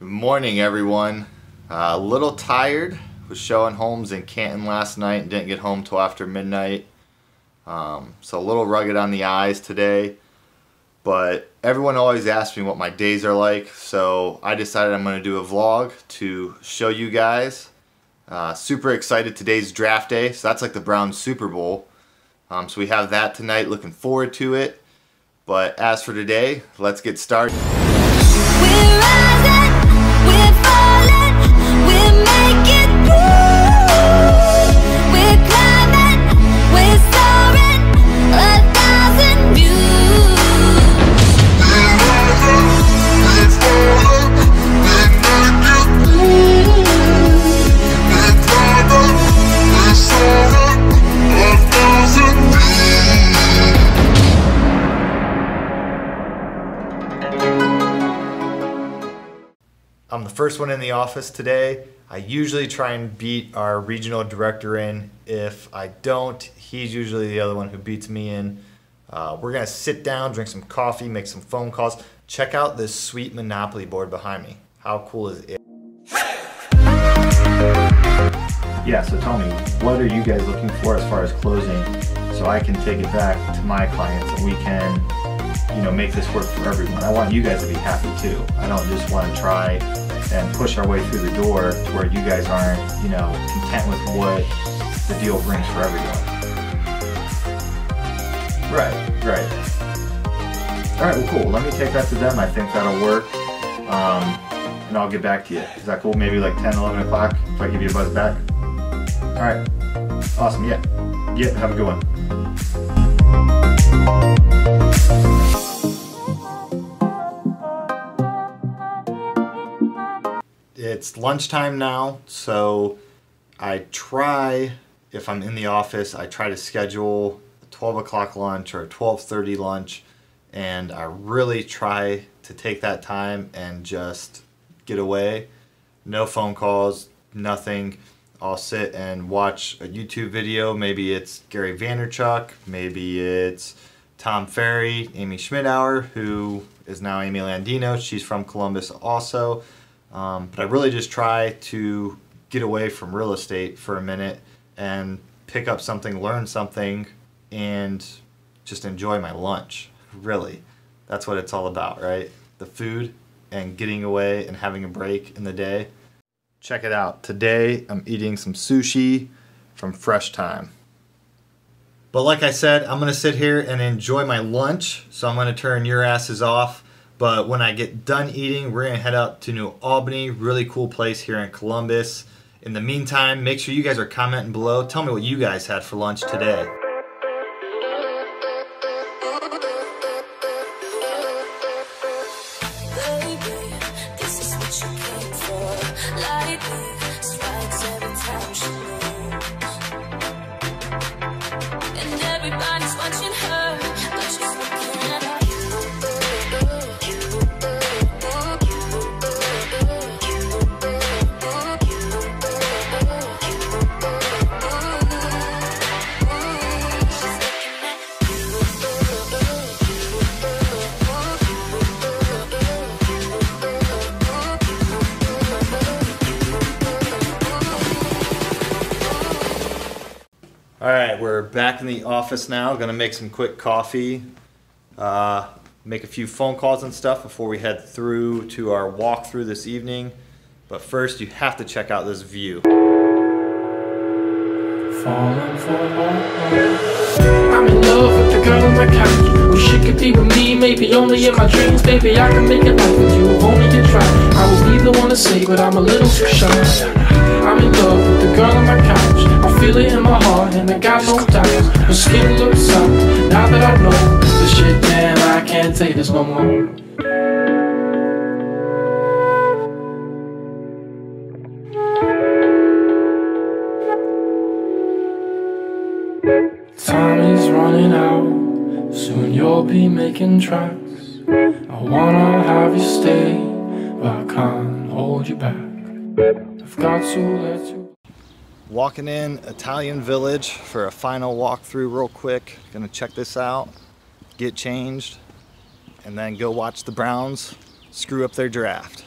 Good morning, everyone. Uh, a little tired. Was showing homes in Canton last night and didn't get home till after midnight. Um, so a little rugged on the eyes today. But everyone always asks me what my days are like, so I decided I'm going to do a vlog to show you guys. Uh, super excited. Today's draft day, so that's like the Browns Super Bowl. Um, so we have that tonight. Looking forward to it. But as for today, let's get started. First one in the office today. I usually try and beat our regional director in. If I don't, he's usually the other one who beats me in. Uh, we're gonna sit down, drink some coffee, make some phone calls. Check out this sweet Monopoly board behind me. How cool is it? Yeah, so tell me, what are you guys looking for as far as closing so I can take it back to my clients and we can, you know, make this work for everyone. I want you guys to be happy too. I don't just want to try and push our way through the door to where you guys aren't, you know, content with what the deal brings for everyone. Right, right. All right, well, cool. Let me take that to them. I think that'll work. Um, and I'll get back to you. Is that cool? Maybe like 10, 11 o'clock if I give you a buzz back? All right. Awesome. Yeah. Yeah. Have a good one. It's lunchtime now, so I try, if I'm in the office, I try to schedule a 12 o'clock lunch or a 12:30 lunch, and I really try to take that time and just get away. No phone calls, nothing. I'll sit and watch a YouTube video. Maybe it's Gary Vaynerchuk, maybe it's Tom Ferry, Amy Schmittauer, who is now Amy Landino. She's from Columbus also. Um, but I really just try to get away from real estate for a minute and pick up something, learn something, and just enjoy my lunch. Really. That's what it's all about, right? The food and getting away and having a break in the day. Check it out. Today I'm eating some sushi from Fresh Time. But like I said, I'm going to sit here and enjoy my lunch. So I'm going to turn your asses off. But when I get done eating, we're to head out to New Albany. Really cool place here in Columbus. In the meantime, make sure you guys are commenting below. Tell me what you guys had for lunch today. Baby, All right, we're back in the office now. Gonna make some quick coffee, uh, make a few phone calls and stuff before we head through to our walkthrough this evening. But first, you have to check out this view. Falling for I'm in love with the girl on my couch. Wish she could be with me, maybe only in my dreams. Baby, I can make it like with you only you try. I will be the one to say, but I'm a little too shy. I'm in love with the girl on my couch. I feel it in my heart, and I got no doubt. Her skin looks soft. Now that I know the shit, damn, I can't take this no more. Time is running out. Soon you'll be making tracks. I wanna have you stay, but I can't hold you back. I've got to let you. Walking in Italian Village for a final walkthrough real quick. Gonna check this out, get changed, and then go watch the Browns screw up their draft.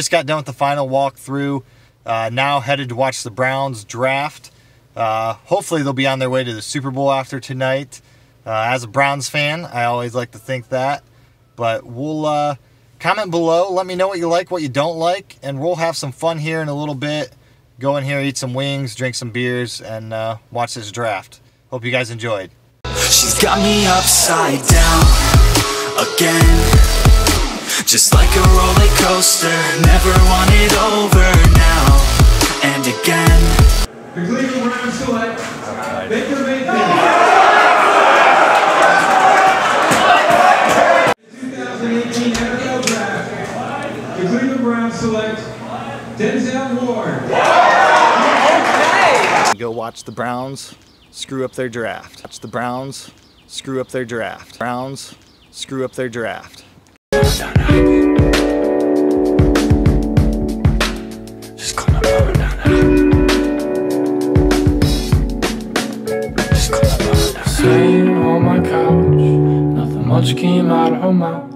Just got done with the final walkthrough. Uh, now headed to watch the Browns draft. Uh, hopefully they'll be on their way to the Super Bowl after tonight. Uh, as a Browns fan, I always like to think that. But we'll uh, comment below. Let me know what you like, what you don't like, and we'll have some fun here in a little bit. Go in here, eat some wings, drink some beers, and uh, watch this draft. Hope you guys enjoyed. She's got me upside down again. Just like a roller coaster, never want it over now and again. The Cleveland Browns select Baker Mayfield. 2018 NFL Draft. The Cleveland Browns select Denzel Ward. Go watch the Browns screw up their draft. Watch the Browns screw up their draft. Browns screw up their draft. On my couch, nothing much came out of her mouth.